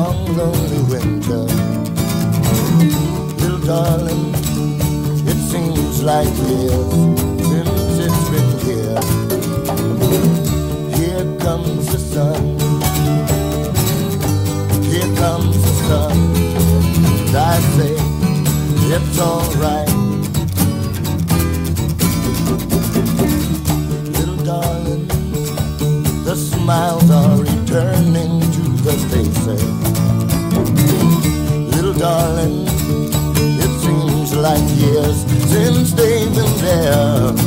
long, lonely winter. Little darling, it seems like years since it's been here. Here comes the sun. Here comes the sun. And I say, it's alright. Darling,